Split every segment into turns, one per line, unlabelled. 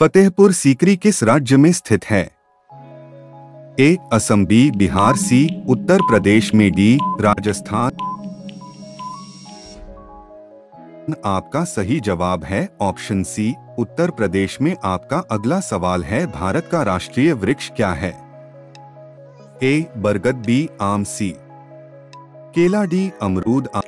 फतेहपुर सीकरी किस राज्य में स्थित है? A. Assam, B. Bihar, C. Uttar Pradesh में, डी. राजस्थान। आपका सही जवाब है ऑप्शन सी, उत्तर प्रदेश में। आपका अगला सवाल है, भारत का राष्ट्रीय वृक्ष क्या है? ए. बरगद, बी. आम, सी। केला, डी. अमरूद आम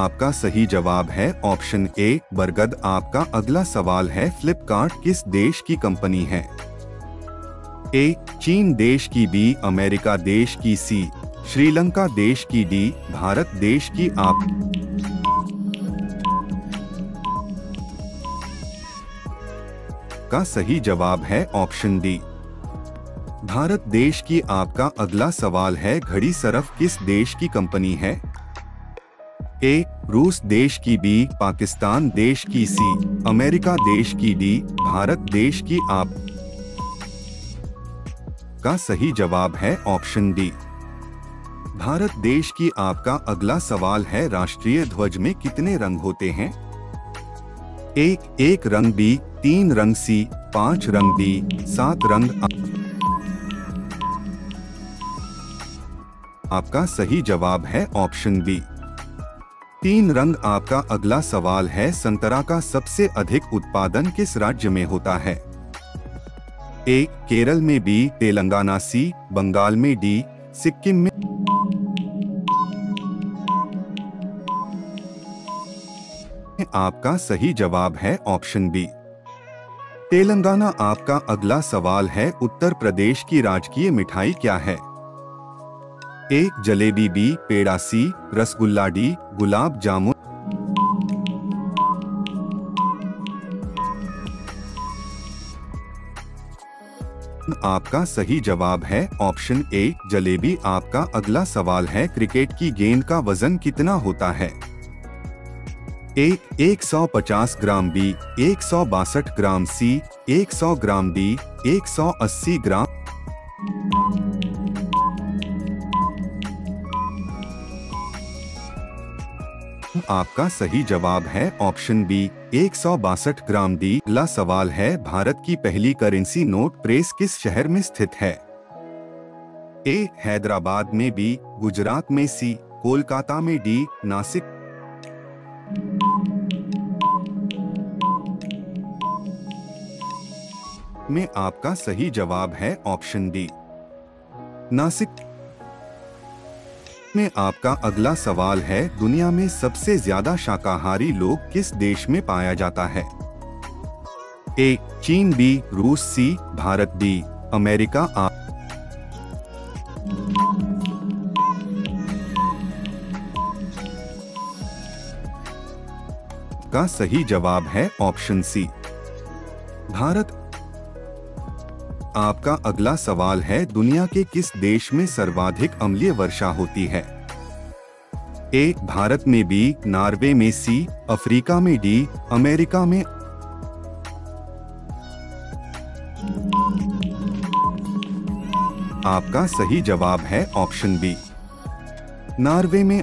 आपका सही जवाब है ऑप्शन ए, बरगद। आपका अगला सवाल है, फ्लिपकार्ट किस देश की कंपनी है? ए, चीन देश की, बी, अमेरिका देश की, सी, श्रीलंका देश की, डी, भारत देश की। आप का सही जवाब है ऑप्शन डी। भारत देश की आपका अगला सवाल है, घड़ी सरफ किस देश की कंपनी है? ए, रूस देश की बी, पाकिस्तान देश की सी, अमेरिका देश की डी, भारत देश की आप। का सही जवाब है ऑप्शन डी। भारत देश की आपका अगला सवाल है, राष्ट्रीय ध्वज में कितने रंग होते हैं? एक एक रंग बी, तीन रंग सी, पाँच रंग डी सात रंग आ... आपका सही जवाब है ऑप्शन बी। तीन रंग आपका अगला सवाल है, संतरा का सबसे अधिक उत्पादन किस राज्य में होता है? ए, केरल में, बी, तेलंगाना, सी, बंगाल में, डी, सिक्किम में। आपका सही जवाब है ऑप्शन बी। तेलंगाना आपका अगला सवाल है, उत्तर प्रदेश की राजकीय मिठाई क्या है? A jalebi B, peda C, rasgulla D, gulab jamun. आपका सही जवाब है ऑप्शन ए, जलेबी। आपका अगला सवाल है, क्रिकेट की गेंद का वज़न कितना होता है? ए 150 ग्राम बी, एक सौ बासठ ग्राम सी 100 ग्राम डी 180 ग्राम। आपका सही जवाब है ऑप्शन बी, एक सौ बासठ ग्राम डी। अगला सवाल है, भारत की पहली करेंसी नोट प्रेस किस शहर में स्थित है? ए, हैदराबाद में, बी, गुजरात में, सी, कोलकाता में, डी, नासिक। में आपका सही जवाब है ऑप्शन डी नासिक। में आपका अगला सवाल है, दुनिया में सबसे ज़्यादा शाकाहारी लोग किस देश में पाया जाता है? ए, चीन, बी, रूस, सी, भारत, डी, अमेरिका, आ का सही जवाब है ऑप्शन सी। भारत आपका अगला सवाल है, दुनिया के किस देश में सर्वाधिक अम्लीय वर्षा होती है ए, भारत में बी, नॉर्वे में सी, अफ्रीका में डी, अमेरिका में आपका सही जवाब है ऑप्शन बी नॉर्वे में.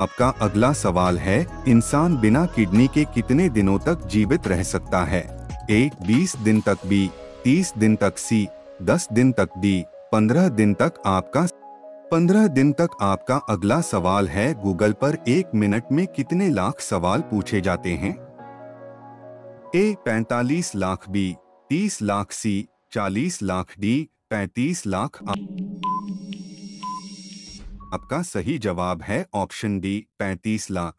आपका अगला सवाल है, इंसान बिना किडनी के कितने दिनों तक जीवित रह सकता है ए 20 दिन तक बी 30 दिन तक सी 10 दिन तक डी 15 दिन तक आपका 15 दिन तक आपका अगला सवाल है गूगल पर एक मिनट में कितने लाख सवाल पूछे जाते हैं? A 45 lakh B 30 lakh C 40 lakh D 35 lakh आपका सही जवाब है ऑप्शन डी 35 लाख।